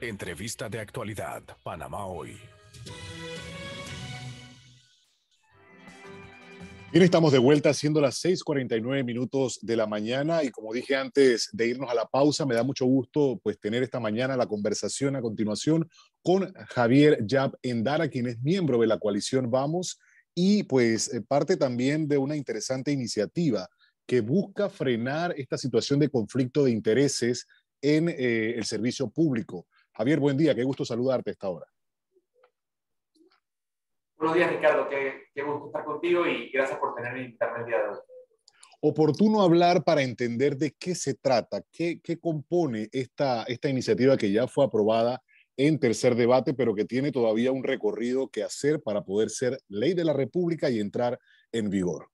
Entrevista de actualidad, Panamá hoy. Bien, estamos de vuelta siendo las 6:49 minutos de la mañana y como dije antes de irnos a la pausa, me da mucho gusto pues tener esta mañana la conversación a continuación con Javier Yap Endara, quien es miembro de la coalición Vamos y pues eh, parte también de una interesante iniciativa que busca frenar esta situación de conflicto de intereses en eh, el servicio público. Javier, buen día, qué gusto saludarte a esta hora. Buenos días, Ricardo. Qué, gusto estar contigo y gracias por tenerme invitado el día de hoy. Oportuno hablar para entender de qué se trata, qué, qué compone esta, esta iniciativa que ya fue aprobada en tercer debate, pero que tiene todavía un recorrido que hacer para poder ser ley de la República y entrar en vigor.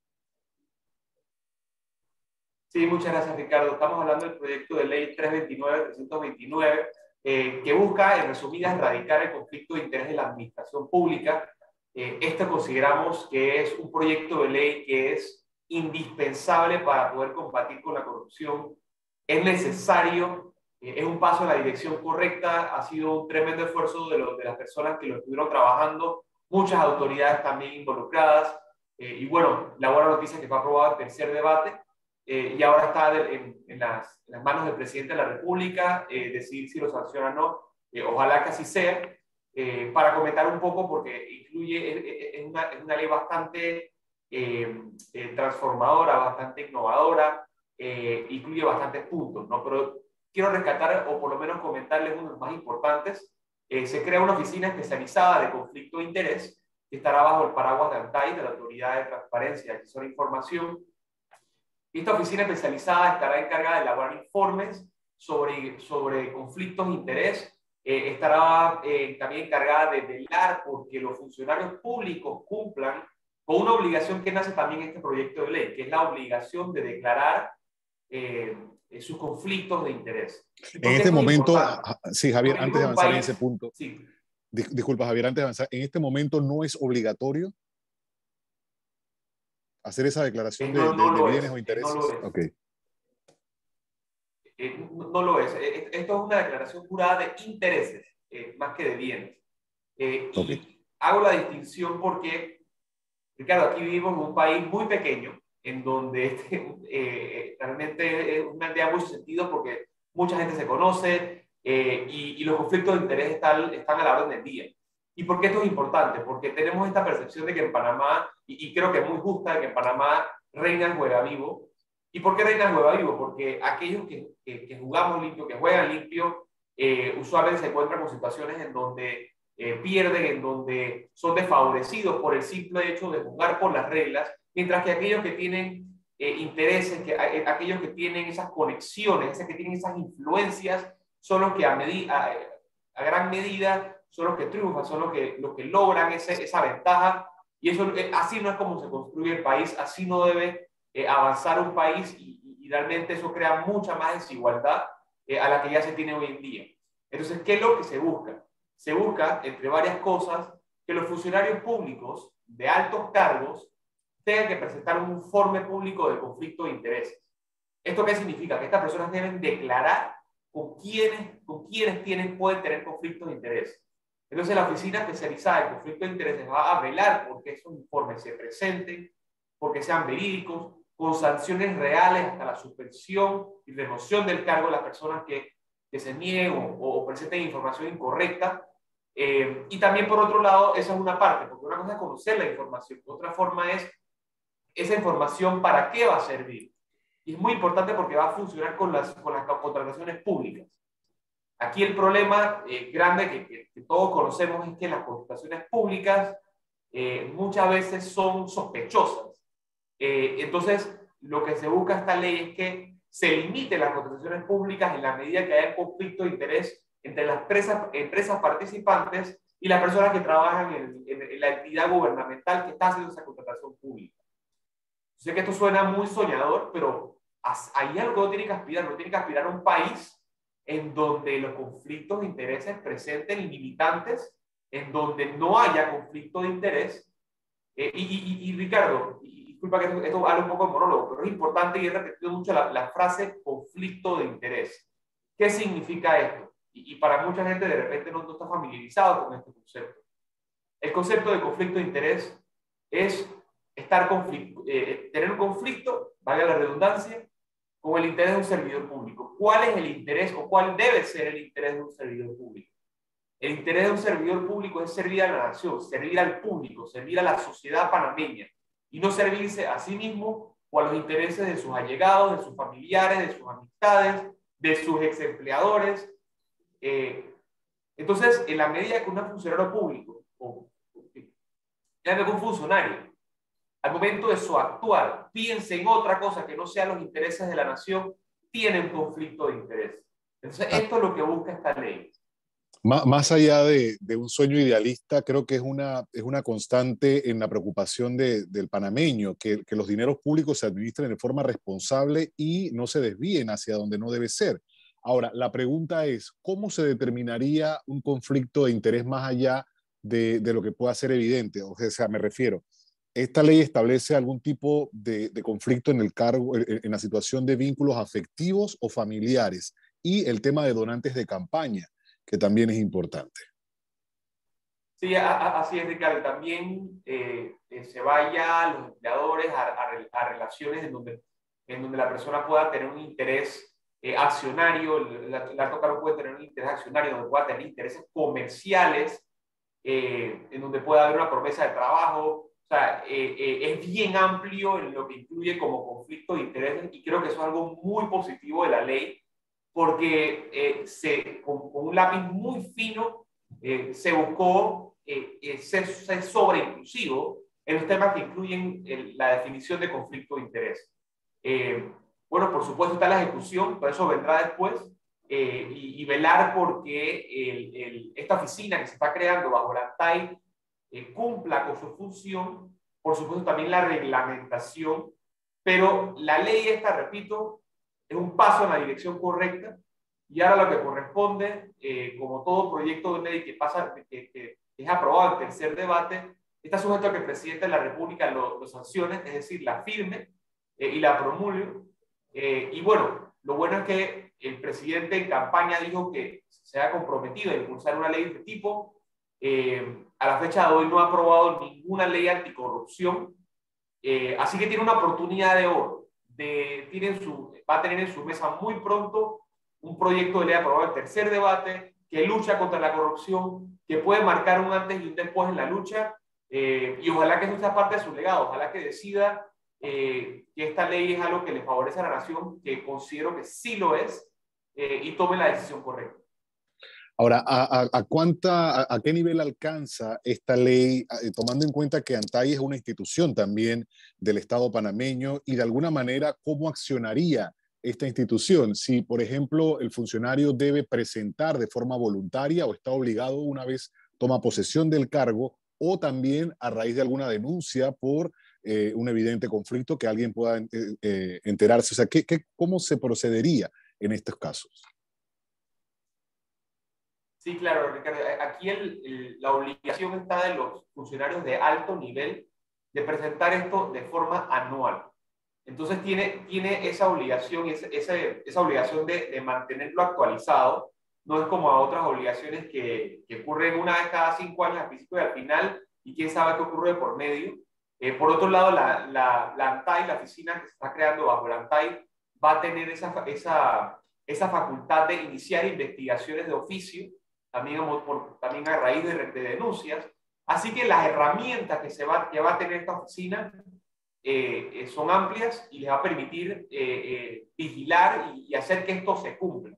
Sí, muchas gracias, Ricardo. Estamos hablando del proyecto de ley 329-329, eh, que busca, en resumidas, erradicar el conflicto de interés de la administración pública eh, este consideramos que es un proyecto de ley que es indispensable para poder combatir con la corrupción. Es necesario, eh, es un paso en la dirección correcta, ha sido un tremendo esfuerzo de, de las personas que lo estuvieron trabajando, muchas autoridades también involucradas. Eh, y bueno, la buena noticia es que fue aprobado el tercer debate y ahora está en, las, en, las, manos del presidente de la República decidir si lo sanciona o no. ojalá que así sea. Eh, para comentar un poco, porque incluye, es, una, es una, ley bastante eh, eh, transformadora, bastante innovadora, incluye bastantes puntos, ¿no? Pero quiero rescatar, o por lo menos comentarles uno de los más importantes. se crea una oficina especializada de conflicto de interés que estará bajo el paraguas de ANTAI, de la Autoridad de Transparencia y Acceso a la Información. Esta oficina especializada estará encargada de elaborar informes sobre, sobre conflictos de interés eh, estará eh, también encargada de velar porque los funcionarios públicos cumplan con una obligación que nace también en este proyecto de ley, que es la obligación de declarar eh, sus conflictos de interés. en este momento, sí, Javier, antes de avanzar en ese punto, sí. disculpa, Javier, antes de avanzar, en este momento no es obligatorio hacer esa declaración de, bienes o intereses. No okay. Eh, no, lo es. Eh, eh, esto es una declaración jurada de intereses, más que de bienes. Y hago la distinción porque, Ricardo, aquí vivimos en un país muy pequeño, en donde este, realmente es una aldea mucho sentido porque mucha gente se conoce y, los conflictos de interés están, están a la orden del día. ¿Y por qué esto es importante? Porque tenemos esta percepción de que en Panamá, y, creo que es muy justa, de que en Panamá reina el juega vivo, ¿Y por qué Reina juega vivo? Porque aquellos que, que, jugamos limpio, que juegan limpio, eh, usualmente se encuentran con situaciones en donde eh, pierden, en donde son desfavorecidos por el simple hecho de jugar por las reglas, mientras que aquellos que tienen eh, intereses, que, aquellos que tienen esas conexiones, que tienen esas influencias, son los que a, medida, a, gran medida son los que triunfan, son los que, los que logran esa ventaja. Y eso, así no es como se construye el país, así no debe eh, avanzar un país y, realmente eso crea mucha más desigualdad eh, a la que ya se tiene hoy en día. Entonces, ¿qué es lo que se busca? Se busca, entre varias cosas, que los funcionarios públicos de altos cargos tengan que presentar un informe público de conflicto de intereses. ¿Esto qué significa? Que estas personas deben declarar con quiénes, con quiénes tienen, pueden tener conflictos de interés. Entonces, la oficina especializada en conflicto de intereses va a velar porque esos informes se presenten, porque sean verídicos, con sanciones reales hasta la suspensión y remoción del cargo de las personas que, que se nieguen o, presenten información incorrecta. Eh, y también, por otro lado, esa es una parte, porque una cosa es conocer la información, otra forma es esa información para qué va a servir. Y es muy importante porque va a funcionar con las, con las contrataciones públicas. Aquí el problema eh, grande que, que, todos conocemos es que las contrataciones públicas eh, muchas veces son sospechosas eh, entonces, lo que se busca esta ley es que se limite las contrataciones públicas en la medida que haya conflicto de interés entre las empresas, empresas participantes y las personas que trabajan en, en, la entidad gubernamental que está haciendo esa contratación pública. Sé que esto suena muy soñador, pero hay algo que tiene que aspirar, no tiene que aspirar a un país en donde los conflictos de intereses presenten limitantes, en donde no haya conflicto de interés. Eh, y, y, y, Ricardo, disculpa que esto, vale un poco de monólogo, pero es importante y he repetido mucho la, frase conflicto de interés. ¿Qué significa esto? y, para mucha gente de repente no, está familiarizado con este concepto. El concepto de conflicto de interés es estar conflicto, eh, tener un conflicto, valga la redundancia, con el interés de un servidor público. ¿Cuál es el interés o cuál debe ser el interés de un servidor público? El interés de un servidor público es servir a la nación, servir al público, servir a la sociedad panameña y no servirse a sí mismo o a los intereses de sus allegados, de sus familiares, de sus amistades, de sus ex empleadores. Eh, entonces, en la medida que un funcionario público o un funcionario, al momento de su actuar, piense en otra cosa que no sean los intereses de la nación, tiene un conflicto de interés. Entonces, ah. esto es lo que busca esta ley. Más allá de, un sueño idealista, creo que es una, es una constante en la preocupación del panameño, que, los dineros públicos se administren de forma responsable y no se desvíen hacia donde no debe ser. Ahora, la pregunta es, ¿cómo se determinaría un conflicto de interés más allá de, lo que pueda ser evidente? O sea, me refiero, ¿esta ley establece algún tipo de, conflicto en el cargo, en la situación de vínculos afectivos o familiares? Y el tema de donantes de campaña que también es importante. Sí, así es, Ricardo. También eh, eh, se vaya a los empleadores a, relaciones en donde, en donde la persona pueda tener un interés eh, accionario, el, alto cargo puede tener un interés accionario, donde pueda tener intereses comerciales, en donde pueda haber una promesa de trabajo. O sea, es bien amplio en lo que incluye como conflicto de intereses y creo que eso es algo muy positivo de la ley porque eh, se, con, un lápiz muy fino eh, se buscó eh, ser, ser sobre inclusivo en los temas que incluyen la definición de conflicto de interés. bueno, por supuesto está la ejecución, pero eso vendrá después, y, velar porque el, esta oficina que se está creando bajo la TAI cumpla con su función, por supuesto también la reglamentación, pero la ley esta, repito, es un paso en la dirección correcta y ahora lo que corresponde, eh, como todo proyecto de ley que, pasa, que, es aprobado en tercer debate, está sujeto a que el presidente de la República lo, lo sancione, es decir, la firme eh, y la promulgue. Eh, y bueno, lo bueno es que el presidente en campaña dijo que se ha comprometido a impulsar una ley de este tipo. A la fecha de hoy no ha aprobado ninguna ley anticorrupción, así que tiene una oportunidad de oro. De, tiene su, va a tener en su mesa muy pronto un proyecto de ley aprobado en tercer debate que lucha contra la corrupción, que puede marcar un antes y un después en la lucha, eh, y ojalá que eso sea parte de su legado, ojalá que decida eh, que esta ley es algo que le favorece a la nación, que considero que sí lo es, eh, y tome la decisión correcta. Ahora, ¿a, qué nivel alcanza esta ley, tomando en cuenta que ANTAI es una institución también del Estado panameño y de alguna manera cómo accionaría esta institución? Si, por ejemplo, el funcionario debe presentar de forma voluntaria o está obligado una vez toma posesión del cargo o también a raíz de alguna denuncia por eh, un evidente conflicto que alguien pueda eh, eh, enterarse. O sea, ¿qué, cómo se procedería en estos casos? Sí, claro, Ricardo. Aquí la obligación está de los funcionarios de alto nivel de presentar esto de forma anual. Entonces tiene, tiene esa obligación, esa, esa, obligación de, mantenerlo actualizado. No es como a otras obligaciones que, que ocurren una vez cada cinco años al principio y al final, y quién sabe qué ocurre por medio. Eh, por otro lado, la, la, la ANTAI, la oficina que se está creando bajo la ANTAI, va a tener esa, esa, esa facultad de iniciar investigaciones de oficio, también, por, también a raíz de, de denuncias. Así que las herramientas que, se va, que va a tener esta oficina eh, eh, son amplias y les va a permitir eh, vigilar y, hacer que esto se cumpla.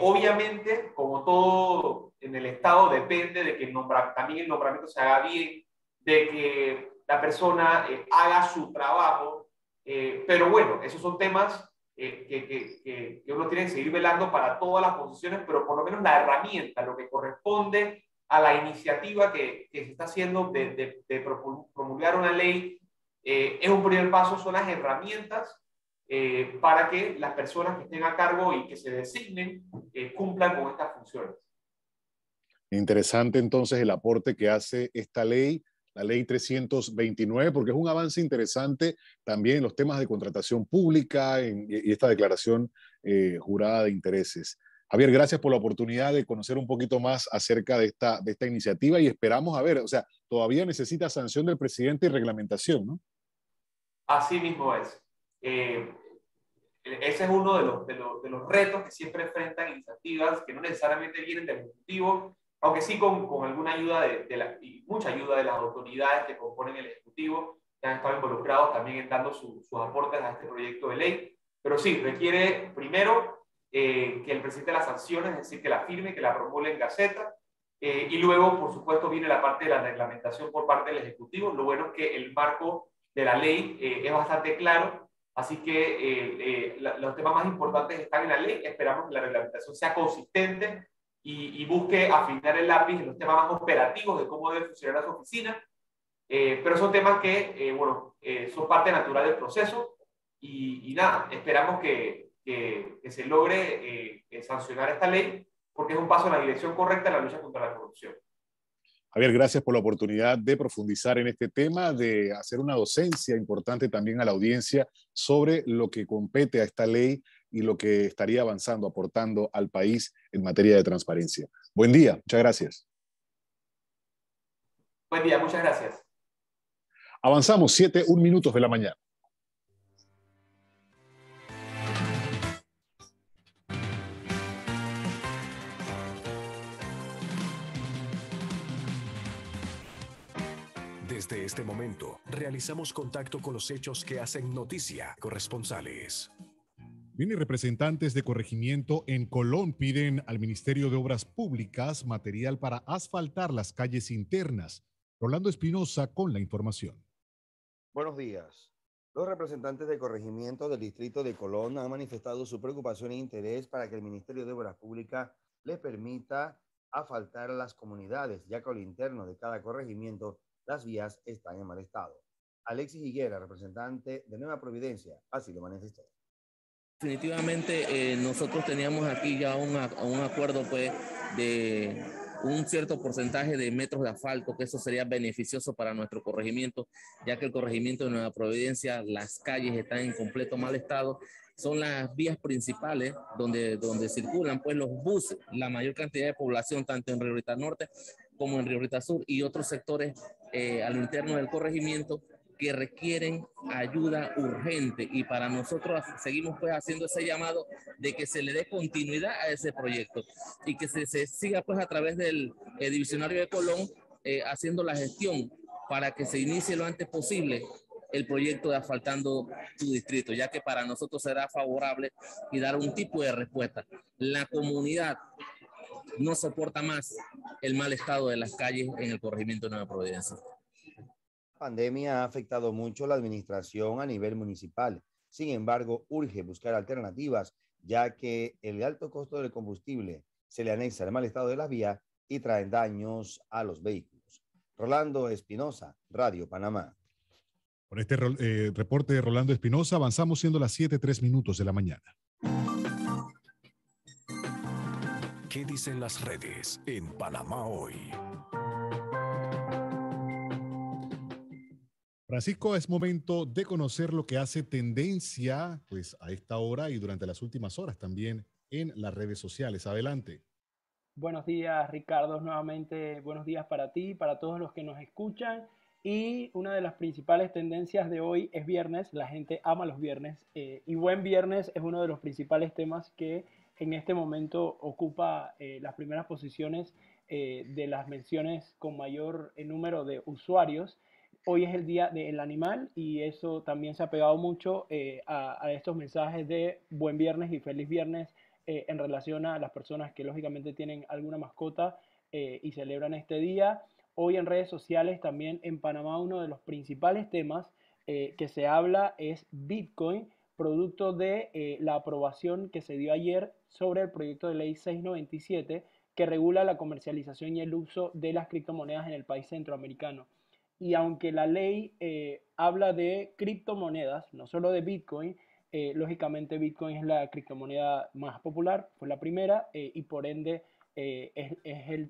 obviamente, como todo en el Estado, depende de que el también el nombramiento se haga bien, de que la persona haga su trabajo, pero bueno, esos son temas que, que, que, uno tiene que seguir velando para todas las posiciones, pero por lo menos la herramienta, lo que corresponde a la iniciativa que, se está haciendo de, de, de promulgar una ley eh, es un primer paso, son las herramientas eh, para que las personas que estén a cargo y que se designen eh, cumplan con estas funciones. Interesante entonces el aporte que hace esta ley, la ley 329, porque es un avance interesante también en los temas de contratación pública y esta declaración jurada de intereses. Javier, gracias por la oportunidad de conocer un poquito más acerca de esta, de esta iniciativa y esperamos a ver, o sea, todavía necesita sanción del presidente y reglamentación, ¿no? Así mismo es. Eh, ese es uno de los, de, los, de los, retos que siempre enfrentan iniciativas que no necesariamente vienen del Ejecutivo, aunque sí con, con alguna ayuda de, de la, y mucha ayuda de las autoridades que componen el Ejecutivo, que han estado involucrados también en dando sus aportes a este proyecto de ley. Pero sí, requiere primero eh, que el presidente la sancione, es decir, que la firme, que la promulgue en Gaceta, eh, y luego, por supuesto, viene la parte de la reglamentación por parte del Ejecutivo. Lo bueno es que el marco de la ley eh, es bastante claro, así que los temas más importantes están en la ley. Esperamos que la reglamentación sea consistente y, y, busque afinar el lápiz en los temas más operativos de cómo debe funcionar su oficina. pero son temas que, bueno, son parte natural del proceso y, y nada, esperamos que, que, se logre eh, sancionar esta ley, porque es un paso en la dirección correcta en la lucha contra la corrupción. Javier, gracias por la oportunidad de profundizar en este tema, de hacer una docencia importante también a la audiencia sobre lo que compete a esta ley y lo que estaría avanzando, aportando al país en materia de transparencia. Buen día, muchas gracias. Buen día, muchas gracias. Avanzamos siete, un minutos de la mañana. Desde este momento, realizamos contacto con los hechos que hacen noticia corresponsales. Bien, representantes de corregimiento en Colón piden al Ministerio de Obras Públicas material para asfaltar las calles internas. Rolando Espinosa con la información. Buenos días. Los representantes de corregimiento del distrito de Colón han manifestado su preocupación e interés para que el Ministerio de Obras Públicas le permita asfaltar las comunidades, ya que al interno de cada corregimiento las vías están en mal estado. Alexis Higuera, representante de Nueva Providencia, así lo manifestó. Definitivamente eh, nosotros teníamos aquí ya un, un acuerdo pues de un cierto porcentaje de metros de asfalto, que eso sería beneficioso para nuestro corregimiento, ya que el corregimiento de Nueva Providencia, las calles están en completo mal estado, son las vías principales donde, donde circulan pues los buses, la mayor cantidad de población, tanto en Río Norte como en Río Sur y otros sectores eh, al interno del corregimiento que requieren ayuda urgente y para nosotros seguimos pues haciendo ese llamado de que se le dé continuidad a ese proyecto y que se, se siga pues a través del eh, divisionario de Colón eh, haciendo la gestión para que se inicie lo antes posible el proyecto de asfaltando tu distrito, ya que para nosotros será favorable y dar un tipo de respuesta. La comunidad no soporta más el mal estado de las calles en el corregimiento de Nueva Providencia. La pandemia ha afectado mucho la administración a nivel municipal. Sin embargo, urge buscar alternativas, ya que el alto costo del combustible se le anexa al mal estado de las vías y traen daños a los vehículos. Rolando Espinosa, Radio Panamá. Con este eh, reporte de Rolando Espinosa avanzamos siendo las 7, minutos de la mañana. ¿Qué dicen las redes en Panamá hoy? Francisco, es momento de conocer lo que hace tendencia pues a esta hora y durante las últimas horas también en las redes sociales. Adelante. Buenos días, Ricardo. Nuevamente, buenos días para ti, para todos los que nos escuchan. Y una de las principales tendencias de hoy es viernes. La gente ama los viernes. Eh, y buen viernes es uno de los principales temas que en este momento ocupa eh, las primeras posiciones eh, de las menciones con mayor número de usuarios. Hoy es el Día del Animal y eso también se ha pegado mucho a, a, estos mensajes de buen viernes y feliz viernes en relación a las personas que lógicamente tienen alguna mascota y celebran este día. Hoy en redes sociales también en Panamá uno de los principales temas que se habla es Bitcoin producto de eh, la aprobación que se dio ayer sobre el proyecto de ley 697 que regula la comercialización y el uso de las criptomonedas en el país centroamericano. Y aunque la ley eh, habla de criptomonedas, no solo de Bitcoin, eh, lógicamente Bitcoin es la criptomoneda más popular, fue la primera y por ende es,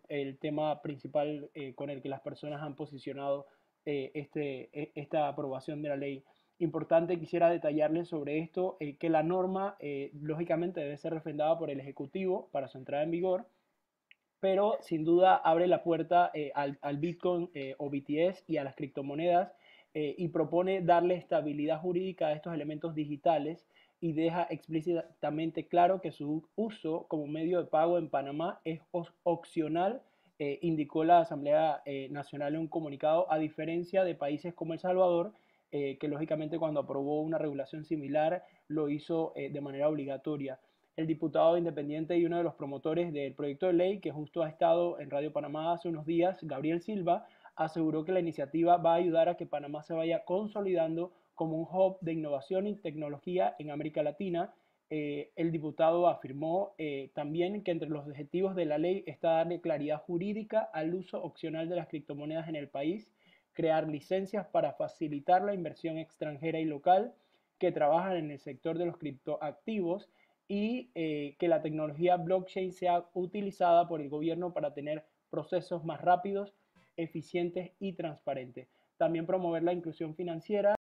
el, tema principal con el que las personas han posicionado este, e, esta aprobación de la ley. Importante, quisiera detallarles sobre esto, eh, que la norma eh, lógicamente debe ser refrendada por el Ejecutivo para su entrada en vigor, pero sin duda abre la puerta eh, al, al, Bitcoin o BTS y a las criptomonedas y propone darle estabilidad jurídica a estos elementos digitales y deja explícitamente claro que su uso como medio de pago en Panamá es opcional, indicó la Asamblea Nacional en un comunicado, a diferencia de países como El Salvador, eh, que lógicamente cuando aprobó una regulación similar lo hizo eh, de manera obligatoria. El diputado independiente y uno de los promotores del proyecto de ley, que justo ha estado en Radio Panamá hace unos días, Gabriel Silva, aseguró que la iniciativa va a ayudar a que Panamá se vaya consolidando como un hub de innovación y tecnología en América Latina. Eh, el diputado afirmó también que entre los objetivos de la ley está darle claridad jurídica al uso opcional de las criptomonedas en el país crear licencias para facilitar la inversión extranjera y local que trabajan en el sector de los criptoactivos y eh, que la tecnología blockchain sea utilizada por el gobierno para tener procesos más rápidos, eficientes y transparentes. También promover la inclusión financiera